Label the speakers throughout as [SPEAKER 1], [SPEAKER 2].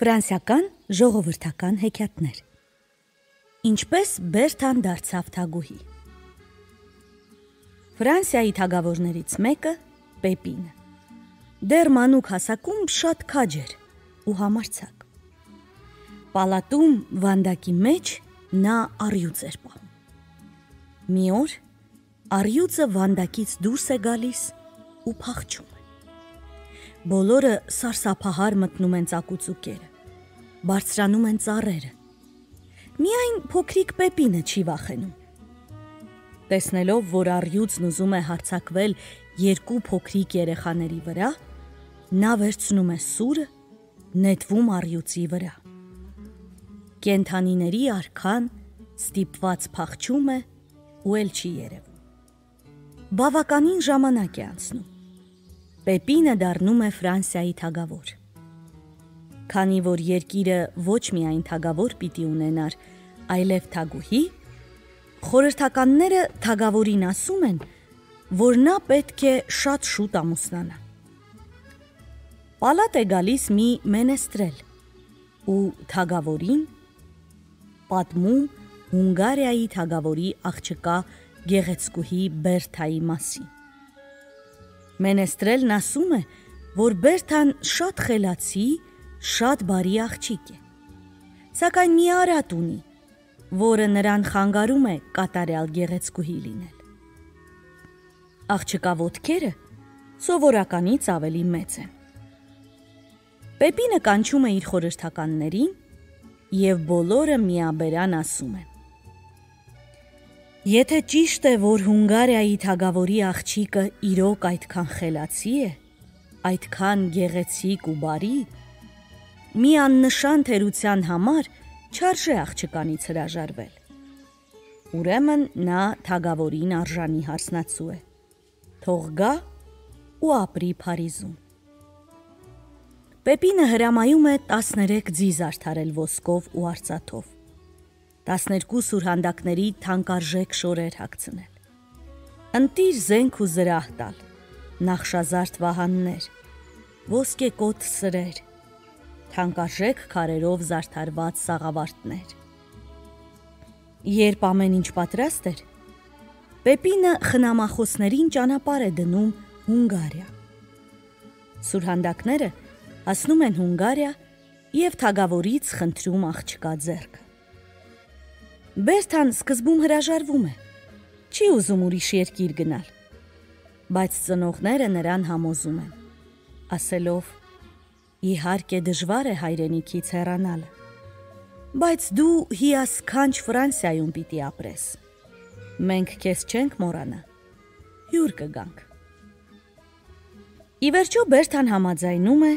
[SPEAKER 1] Ֆրանսիական ժողովրդական հեքիաթներ Ինչպես Բերթան դարձավ թագուհի Ֆրանսիայի թագավորներից մեկը Պեպինը Դեռ մանուկ հասակում շատ քաջ էր ու համարցակ Պալատում վանդակի մեջ նա արյուծ էր պահում Մի օր արյուծը վանդակից դուրս է գալիս ու փախչում Բոլորը սարսափահար մտնում են ծակուցուկերը բարձրանում են ծառերը։ Միայն փոքրիկ Պեպինը չի վախենում։ Տեսնելով, որ արյուծն ուզում է հարցակվել երկու փոքրիկ երեխաների վրա, նա վերցնում է սուրը, նետվում արյուծի վրա։ Կենթանիների արքան ստիպված փախչում է ու ել չի երևում։ Բավականին ժամանակ է անցնում։ Պեպինը դառնում է Ֆրանսիայի թագավոր քանի որ երկիրը ոչ միայն թագավոր պիտի ունենար, այլև թագուհի, խորհրդականները թագավորին ասում են, որ նա պետք է շատ շուտ ամուսնանա։ Պալատ է գալիս մի մենեստրել ու թագավորին պատմում Հունգարիայի թագավորի աղջկա գեղեցկուհի Բերթայի մասին։ Մենեստրելն ասում է, որ Բերթան շատ խելացի շատ բարի աղջիկ է։ Սակայն մի արատ ունի, որը նրան խանգարում է կատարյալ գեղեցկուհի լինել։ Աղջկա ոտքերը սովորականից ավելի մեծ են։ Պեպինը կանչում է իր խորհրդականներին եւ բոլորը միաբերան ասում են. Եթե ճիշտ է, որ Հունգարիայի թագավորի աղջիկը իրոք այդքան խելացի է, այդքան գեղեցիկ ու բարի, մի աննշան թերության համար չարժե աղջկանից հրաժարվել։ Ուրեմն նա թագավորին արժանի հարսնացու է։ Թող գա ու ապրի Փարիզում։ Պեպինը հրամայում է 13 ձիզ արդարել ոսկով ու արծաթով։ 12 սուրհանդակների թանկարժեք շորեր հագցնել։ Ընտիր զենք ու զրահ տալ, նախշազարդ վահաններ, ոսկե կոտ սրեր, թանկարժեք քարերով զարդարված սաղավարտներ։ Երբ ամեն ինչ պատրաստ էր, Պեպինը խնամախոսներին ճանապարհ է դնում Հունգարիա։ Սուրհանդակները հասնում են Հունգարիա եւ թագավորից խնդրում աղջկա ձեռքը։ Բերթան սկզբում հրաժարվում է։ Չի ուզում ուրիշ երկիր գնալ։ Բայց ծնողները նրան համոզում են, ասելով. Իհարկե դժվար է հայրենիքից հեռանալը, բայց դու հիասքանչ Ֆրանսիայում պիտի ապրես։ Մենք քեզ չենք մոռանա։ Հյուր կգանք։ Ի վերջո Բերթան համաձայնում է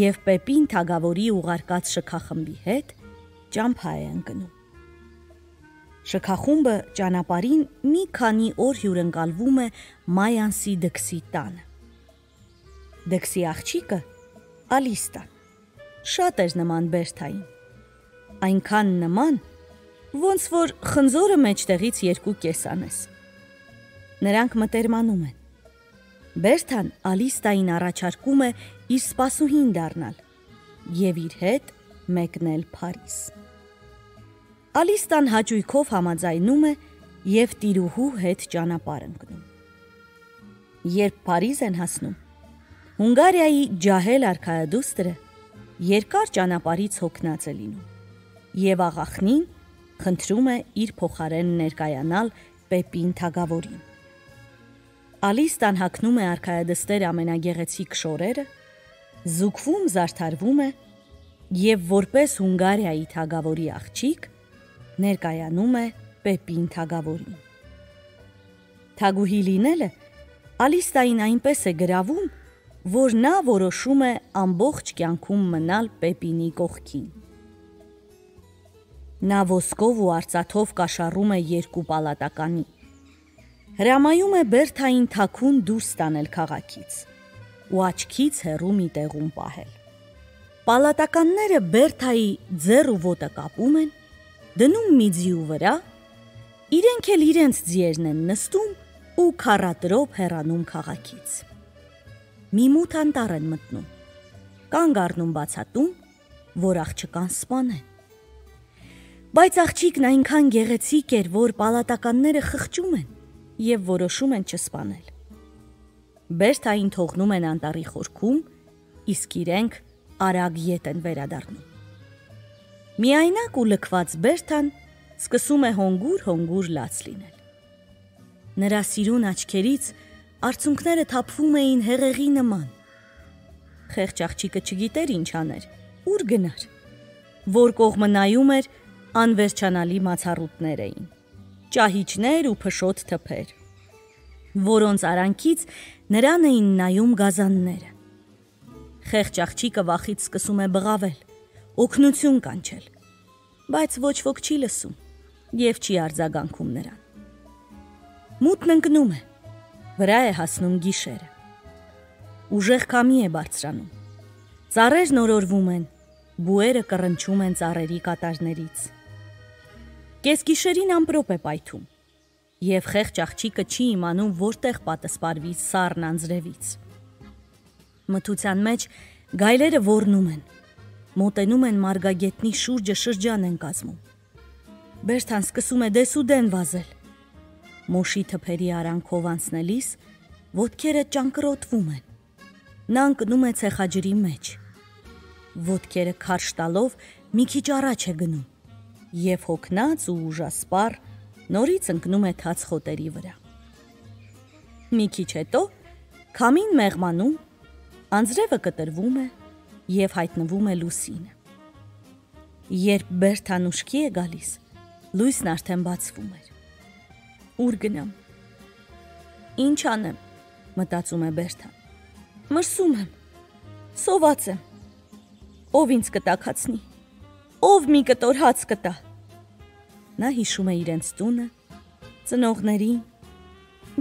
[SPEAKER 1] եւ Պեպին թագավորի ուղարկած շքախմբի հետ ճամփա է ընկնում։ Շքախումբը ճանապարհին մի քանի օր հյուրընկալվում է Մայանսի դքսի տանը։ Դքսի աղջիկը Ալիստան։ Շատ էր նման Բերթային։ Այնքան նման, ոնց որ խնձորը մեջտեղից երկու կես անես։ Նրանք մտերմանում են։ Բերթան Ալիստային առաջարկում է իր սպասուհին դառնալ եւ իր հետ մեկնել Փարիզ։ Ալիստան հաճույքով համաձայնում է եւ տիրուհու հետ ճանապարհ ընկնում։ Երբ Փարիզ են հասնում, Հունգարիայի ջահել արքայադուստրը երկար ճանապարհից հոգնած է լինում եւ աղախնին խնդրում է իր փոխարեն ներկայանալ Պեպին թագավորին։ Ալիստան հակնում է արքայադստեր ամենագեղեցիկ շորերը, զուգվում զարդարվում է եւ որպես Հունգարիայի թագավորի աղջիկ ներկայանում է Պեպին թագավորին։ Թագուհի լինելը Ալիստային այնպես է գրավում, որ նա որոշում է ամբողջ կյանքում մնալ Պեպինի կողքին։ Նա ոսկով ու արծաթով կաշառում է երկու պալատականի։ Հրամայում է Բերթային թաքուն դուրս տանել քաղաքից ու աչքից հեռու մի տեղում պահել։ Պալատականները Բերթայի ձեռ ու ոտը կապում են, դնում մի ձիու վրա, իրենք էլ իրենց ձիերն են նստում ու քարատրոп հեռանում քաղաքից մի մութ անտառ են մտնում։ Կանգ առնում բացատում, որ աղջկան սպանեն։ Բայց աղջիկն այնքան գեղեցիկ էր, որ պալատականները խղճում են եւ որոշում են չսպանել։ Բերթային թողնում են անտառի խորքում, իսկ իրենք արագ ետ են վերադառնում։ Միայնակ ու լքված Բերթան սկսում է հոնգուր-հոնգուր լաց լինել։ Նրա սիրուն աչքերից արցունքները թափվում էին հեղեղի նման։ Խեղճ աղջիկը չգիտեր ինչ աներ, ուր գնար։ Որ կողմը նայում էր, անվերջանալի մացառուտներ էին։ Ճահիճներ ու փշոտ թփեր, որոնց արանքից նրան էին նայում գազանները։ Խեղճ աղջիկը վախից սկսում է բղավել, օգնություն կանչել, բայց ոչ ոք չի լսում եւ չի արձագանքում նրան։ Մութն ընկնում է, վրա է հասնում գիշերը։ Ուժեղ կամի է բարձրանում։ Ծառերն օրորվում են, բուերը կռնչում են ծառերի կատարներից։ Կեսգիշերին ամպրոպ է պայթում, եւ խեղճ աղջիկը չի իմանում որտեղ պատասպարվի սառն անձրևից։ Մթության մեջ գայլերը ոռնում են, մոտենում են մարգագետնի շուրջը շրջան են կազմում։ Բերթան սկսում է դեսուդեն վազել։ Մոշի թփերի արանքով անցնելիս ոտքերը ճանկրոտվում են։ Նա ընկնում է ցեխաջրի մեջ։ Ոտքերը քարշ տալով մի քիչ առաջ է գնում եւ հոգնած ու ուժասպառ նորից ընկնում է թաց խոտերի վրա։ Մի քիչ հետո քամին մեղմանում, անձրևը կտրվում է եւ հայտնվում է լուսինը։ Երբ Բերթան ուշքի է գալիս, լույսն արդեն բացվում էր։ Ուր գնամ։ Ինչ անեմ, մտածում է Բերթան։ Մրսում եմ։ Սոված եմ։ Ով ինձ կտակացնի։ Ով մի կտոր հաց կտա։ Նա հիշում է իրենց տունը, ծնողներին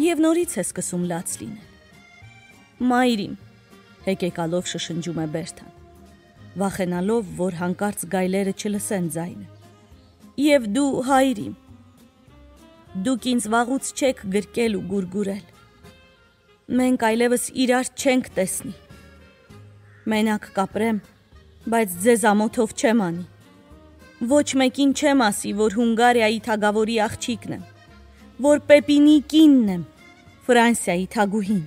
[SPEAKER 1] եւ նորից է սկսում լաց լինել։ Մայրիմ, հեկեկալով շշնջում է Բերթան, վախենալով, որ հանկարծ գայլերը չլսեն ձայնը։ Եվ դու հայրիմ։ Դուք ինձ վաղուց չեք գրկել ու գուրգուրել։ Մենք այլևս իրար չենք տեսնի։ Մենակ կապրեմ, բայց ձեզ ամոթով չեմ անի։ Ոչ մեկին չեմ ասի, որ Հունգարիայի թագավորի աղջիկն եմ, որ Պեպինի կինն եմ, Ֆրանսիայի թագուհին։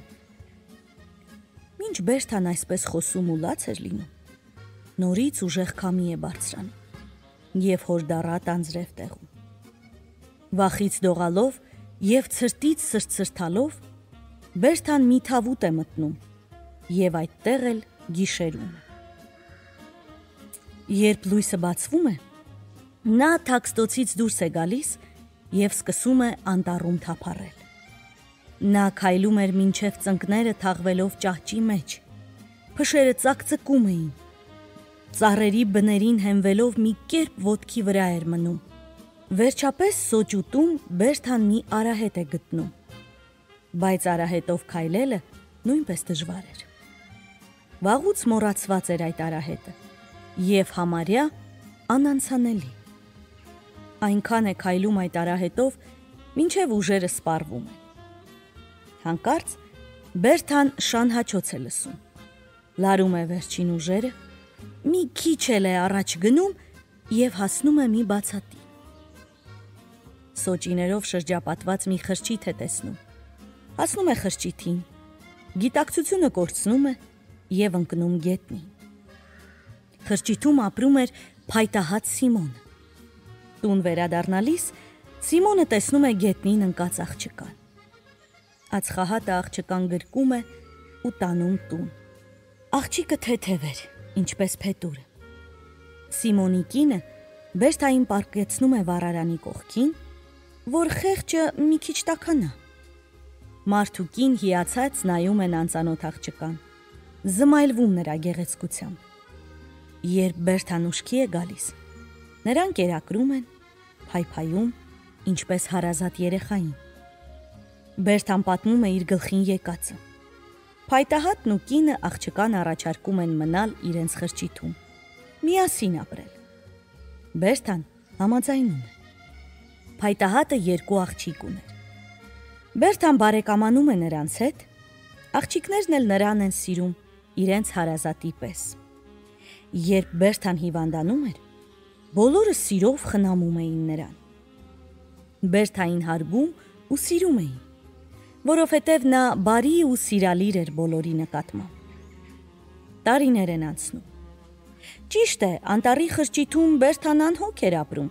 [SPEAKER 1] Մինչ Բերթան այսպես խոսում ու լաց էր լինում, նորից ուժեղ քամի է բարձրանում եւ հորդառատ անձրև տեղում։ Վախից դողալով եւ ցրտից սրծրթալով Բերթան մի թավուտ է մտնում եւ այդտեղ էլ գիշերում։ Երբ լույսը բացվում է, Նա թաքստոցից դուրս է գալիս եւ սկսում է անտառում թափառել։ Նա քայլում էր մինչև ծնկները թաղվելով ճահճի մեջ։ Փշերը ծակծկում էին։ Ծառերի բներին հենվելով մի կերպ ոտքի վրա էր մնում։ Վերջապես սոճուտում Բերթան մի արահետ է գտնում։ Բայց արահետով քայլելը նույնպես դժվար էր։ Վաղուց մոռացված էր այդ արահետը եւ համարյա անանցանելի այնքան է քայլում այդ արահետով, ինչև ուժերը սպառվում են։ Հանկարծ Բերթան շանհաչոց է լսում։ Լարում է վերջին ուժերը, մի քիչ էլ է առաջ գնում եւ հասնում է մի բացատի։ Սոճիներով շրջապատված մի խրճիթ է տեսնում։ Հասնում է խրճիթին։ Գիտակցությունը կորցնում է եւ ընկնում գետնին։ Խրճիթում ապրում էր փայտահատ Սիմոնը։ Տուն վերադառնալիս Սիմոնը տեսնում է գետնին ընկած աղջկան։ Ածխահատը աղջկան գրկում է ու տանում տուն։ Աղջիկը թեթև էր, ինչպես փետուրը։ Սիմոնի կինը Բերթային պարկեցնում է վառարանի կողքին, որ խեղճը մի քիչ տականա։ Մարդուկին հիացած նայում են անծանոթ աղջկան, զմայլվում նրա գեղեցկությամբ։ Երբ Բերթան ուշքի է գալիս, Նրանք երակրում են, փայփայում, ինչպես հարազատ երեխային։ Բերթան պատմում է իր գլխին եկածը։ Փայտահատն ու կինը աղջկան առաջարկում են մնալ իրենց խրճիթում։ Միասին ապրել։ Բերթան համաձայնում է։ Փայտահատը երկու աղջիկ ուներ։ Բերթան բարեկամանում է նրանց հետ։ Աղջիկներն էլ նրան են սիրում իրենց հարազատի պես։ երբ Բերթան հիվանդանում էր, բոլորը սիրով խնամում էին նրան։ Բերթային հարգում ու սիրում էին, որովհետև նա բարի ու սիրալիր էր բոլորի նկատմամբ։ Տարիներ են անցնում։ Ճիշտ է, անտառի խրճիթում Բերթան անհոգ էր ապրում,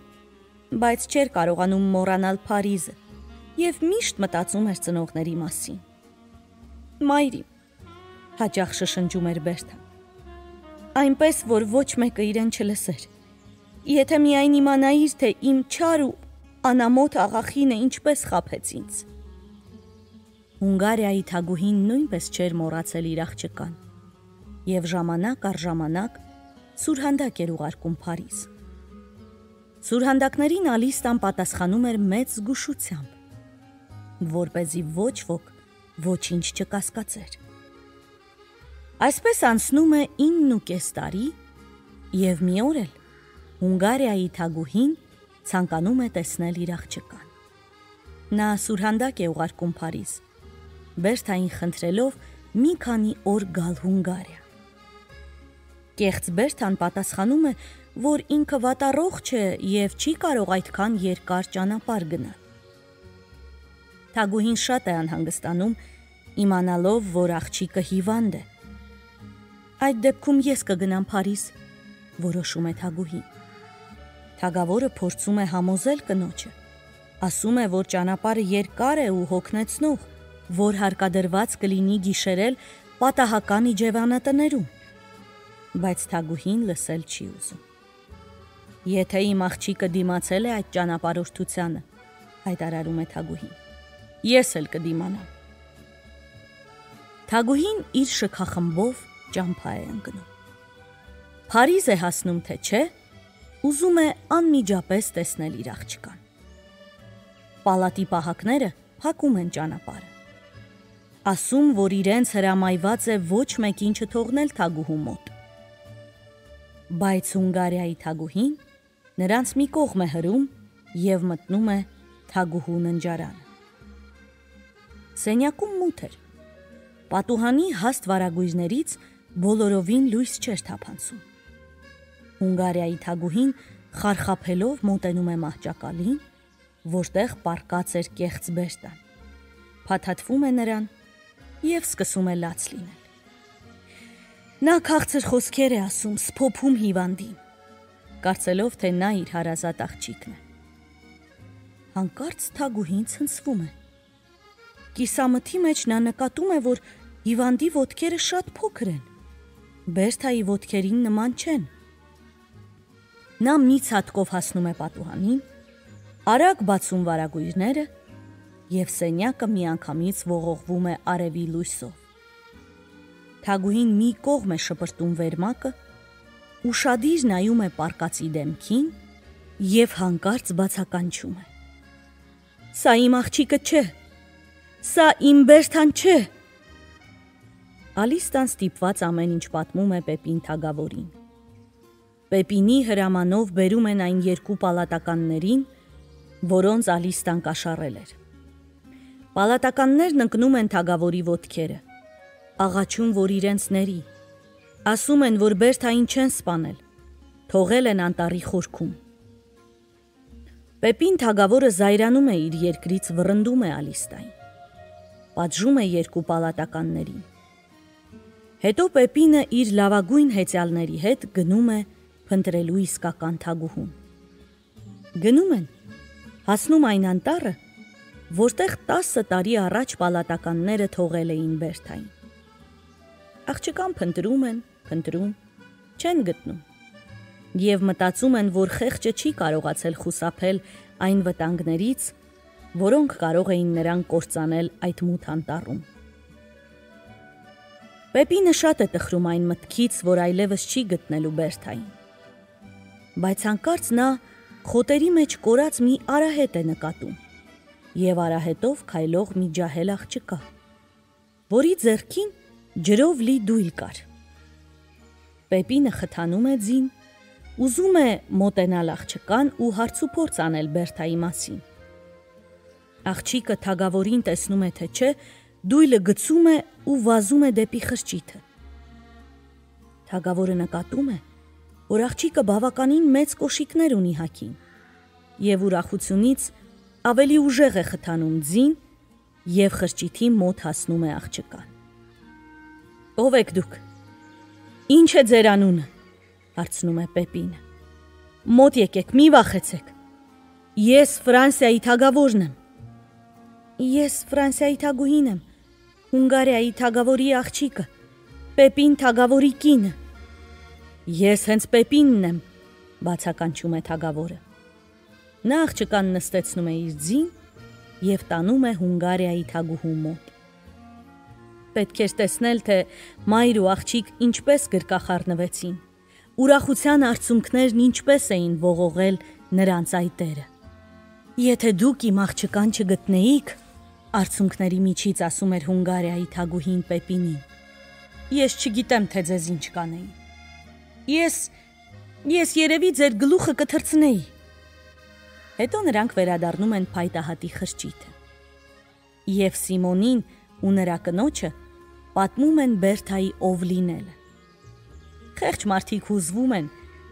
[SPEAKER 1] բայց չէր կարողանում մոռանալ Փարիզը եւ միշտ մտածում էր ծնողների մասին։ Մայրի հաճախ շշնջում էր Բերթան։ Այնպես որ ոչ մեկը իրեն չլսեր։ Եթե միայն իմանայիր, թե իմ չար ու անամոթ աղախինը ինչպես խափեց ինձ։ Հունգարիայի թագուհին նույնպես չէր մոռացել իր աղջկան եւ ժամանակ առ ժամանակ սուրհանդակ էր ուղարկում Փարիզ։ Սուրհանդակներին Ալիստան պատասխանում էր մեծ զգուշությամբ, որ เป զի ոչ ոք ոչինչ չկասկածեր։ Այսպես անցնում է 9.5 տարի եւ մի օր էլ Հունգարիայի թագուհին ցանկանում է տեսնել իր աղջկան։ Նա սուրհանդակ է ուղարկում Փարիզ Բերթային խնդրելով մի քանի օր գալ Հունգարիա։ Կեղծ Բերթան պատասխանում է, որ ինքը վատառողջ է եւ չի կարող այդքան երկար ճանապարհ գնալ։ Թագուհին շատ է անհանգստանում, իմանալով, որ աղջիկը հիվանդ է։ Այդ դեպքում ես կգնամ Փարիզ, որոշում է Թագուհին։ Թագավորը փորձում է համոզել կնոջը։ Ասում է, որ ճանապարհը երկար է ու հոգնեցնող, որ հարկադրված կլինի գիշերել պատահական իջևանատներում։ Բայց Թագուհին լսել չի ուզում։ Եթե իմ աղջիկը դիմացել է այդ ճանապարհորդությանը, հայտարարում է Թագուհին։ Ես էլ կդիմանամ։ Թագուհին իր շքախմբով ճամփա է ընկնում։ Փարիզ է հասնում թե չէ, ուզում է անմիջապես տեսնել իր աղջկան։ Պալատի պահակները փակում են ճանապարհը ասում, որ իրենց հրամայված է ոչ մեկին չթողնել թագուհու մոտ։ Բայց Հունգարիայի թագուհին նրանց մի կողմ է հրում եւ մտնում է թագուհու ննջարանը։ Սենյակում մութ էր։ Պատուհանի հաստ վարագույրներից բոլորովին լույս չէր թափանցում։ Հունգարիայի թագուհին խարխափելով մոտենում է մահճակալին, որտեղ պարկած էր կեղծ բերտան։ Փաթաթվում է նրան եւ սկսում է լաց լինել։ Նա քաղցր խոսքեր է ասում սփոփում հիվանդին, կարծելով թե նա իր հարազատ աղջիկն է։ Հանկարծ թագուհին ցնցվում է։ Կիսամթի մեջ նա նկատում է, որ հիվանդի ոտքերը շատ փոքր են։ Բերթայի ոտքերին նման չեն։ Նա մի ցածկով հասնում է պատուհանին, արագ բացում վարագույրները եւ սենյակը միանգամից ողողվում է արևի լույսով։ Թագուհին մի կողմ է շպրտում վերմակը, ուրشادիր նայում է պարկացի դեմքին եւ հանկարծ բացականչում է. Սա իմ աղջիկը չէ։ Սա իմ Բերթան չէ։ Ալիստան ստիպված ամեն ինչ պատմում է Պեպին թագավորին։ Պեպինի հրամանով բերում են այն երկու պալատականներին, որոնց Ալիստան կաշառել էր։ Պալատականներն ընկնում են թագավորի ոտքերը, աղաչում, որ իրենց ների։ Ասում են, որ Բերթային չեն սպանել։ Թողել են անտարի խորքում։ Պեպին թագավորը զայրանում է իր երկրից վրընդում է Ալիստային։ Պատժում է երկու պալատականներին։ Հետո Պեպինը իր լավագույն հեծյալների հետ գնում է փնտրելու իսկական թագուհուն։ Գնում են, հասնում այն անտառը, որտեղ 10 տարի առաջ պալատականները թողել էին Բերթային։ Աղջկան փնտրում են, փնտրում, չեն գտնում։ Եվ մտածում են, որ խեղճը չի կարողացել խուսափել այն վտանգներից, որոնք կարող էին նրան կործանել այդ մութ անտառում։ Պեպինը շատ է տխրում այն մտքից, որ այլևս չի գտնելու Բերթային։ Բայց հանկարծ նա խոտերի մեջ կորած մի արահետ է նկատում եւ արահետով քայլող մի ջահել աղջկա, որի ձեռքին ջրով լի դույլ կար։ Պեպինը խթանում է ձին, ուզում է մոտենալ աղջկան ու հարցուփորձ անել Բերթայի մասին։ Աղջիկը թագավորին տեսնում է թե չէ, դույլը գցում է ու վազում է դեպի խրճիթը։ Թագավորը նկատում է, որ աղջիկը բավականին մեծ կոշիկներ ունի հակին եւ ուրախությունից ավելի ուժեղ է խթանում ձին եւ խրճիթի մոտ հասնում է աղջկան։ Ո՞վ եք դուք։ Ինչ է ձեր անունը։ հարցնում է Պեպինը։ Մոտ եկեք, մի վախեցեք։ Ես Ֆրանսիայի թագավորն եմ։ Ես Ֆրանսիայի թագուհին եմ։ Հունգարիայի թագավորի աղջիկը։ Պեպին թագավորի կինը։ Ես հենց Պեպինն եմ, բացականչում է թագավորը։ Նա աղջկան նստեցնում է իր ձին եւ տանում է Հունգարիայի թագուհու մոտ։ Պետք էր տեսնել, թե մայր ու աղջիկ ինչպես գրկախառնվեցին։ Ուրախության արցունքներն ինչպես էին ողողել նրանց այտերը։ Եթե դուք իմ աղջկան չգտնեիք, արցունքների միջից ասում էր Հունգարիայի թագուհին Պեպինին։ Ես չգիտեմ, թե ձեզ ինչ կանեի։ Ես ես երևի ձեր գլուխը կթրցնեի։ Հետո նրանք վերադառնում են փայտահատի խրճիթը։ Եվ Սիմոնին ու նրա կնոջը պատմում են Բերթայի ով լինելը։ Խեղճ մարդիկ հուզվում են,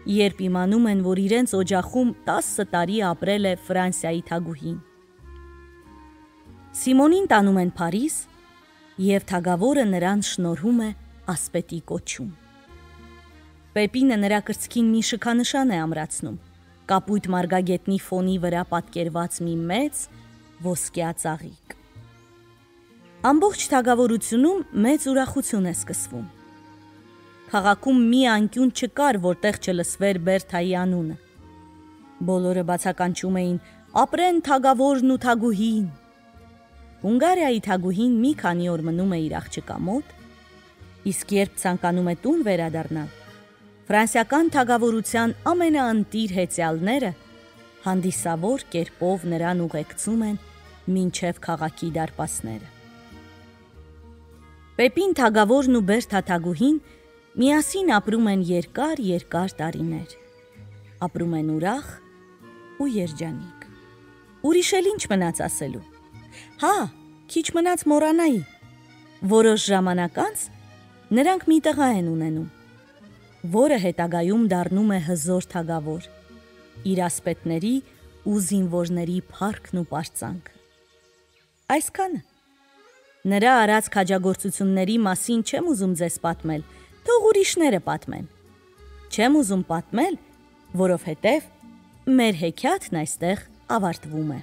[SPEAKER 1] երբ իմանում են, որ իրենց օջախում 10 տարի ապրել է Ֆրանսիայի թագուհին։ Սիմոնին տանում են Փարիզ, եւ թագավորը նրան շնորհում է ասպետի կոչում։ Պեպինը նրա կրծքին մի շքանշան է ամրացնում. կապույտ մարգագետնի ֆոնի վրա պատկերված մի մեծ ոսկյա ծաղիկ։ Ամբողջ թագավորությունում մեծ ուրախություն է սկսվում։ Խաղակում մի անկյուն չկար, որտեղ չլսվեր Բերթայի անունը։ Բոլորը բացականչում էին. «Ապրեն թագավորն ու թագուհին»։ Հունգարիայի թագուհին մի քանի օր մնում է իր աղջկա մոտ, իսկ երբ ցանկանում է տուն վերադառնալ, ֆրանսիական թագավորության ամենաընտիր հեծյալները հանդիսավոր կերպով նրան ուղեկցում են մինչև քաղաքի դարպասները։ Պեպին թագավորն ու Բերթաթագուհին միասին ապրում են երկար-երկար տարիներ։ Ապրում են ուրախ ու երջանիկ։ Ուրիշ էլ ինչ մնաց ասելու։ Հա, քիչ մնաց մոռանայի։ Որոշ ժամանակ անց նրանք մի տղա են ունենում որը հետագայում դառնում է հզոր թագավոր։ Իր ասպետների ու զինվորների փառքն ու պարծանքը։ Այսքանը։ Նրա արած քաջագործությունների մասին չեմ ուզում ձեզ պատմել, թող ուրիշները պատմեն։ Չեմ ուզում պատմել, որովհետև մեր հեքիաթն այստեղ ավարտվում է։